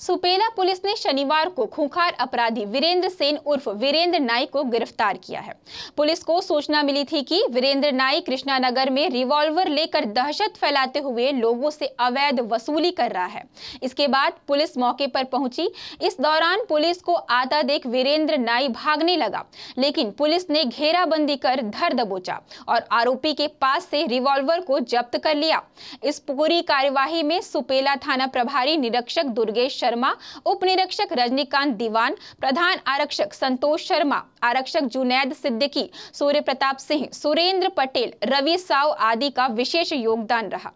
Supela police ने शनिवार को खूंखार अपराधी वीरेंद्र सेन उर्फ़ वीरेंद्र नाइक को गिरफ़्तार किया है। पुलिस को सूचना मिली थी कि वीरेंद्र नाइक कृष्णानगर में रिवॉल्वर लेकर दहशत फैलाते हुए लोगों से अवैध वसूली कर रहा है। इसके बाद पुलिस मौके पर पहुँची। इस दौरान पुलिस को आता देख वीरेंद्र नाई भागने लगा, लेकिन पुलिस ने घेराबंदी कर धर दबोचा और आरोपी के पास से रिवॉल्वर को जब्त कर लिया। इस पूरी कार्यवाही में सुपेला थाना प्रभारी निरीक्षक दुर्गेश शर्मा उप निरीक्षक रजनीकांत दीवान, प्रधान आरक्षक संतोष शर्मा, आरक्षक जुनैद सिद्दीकी सूर्य प्रताप सिंह, सुरेंद्र पटेल, रवि साव आदि का विशेष योगदान रहा।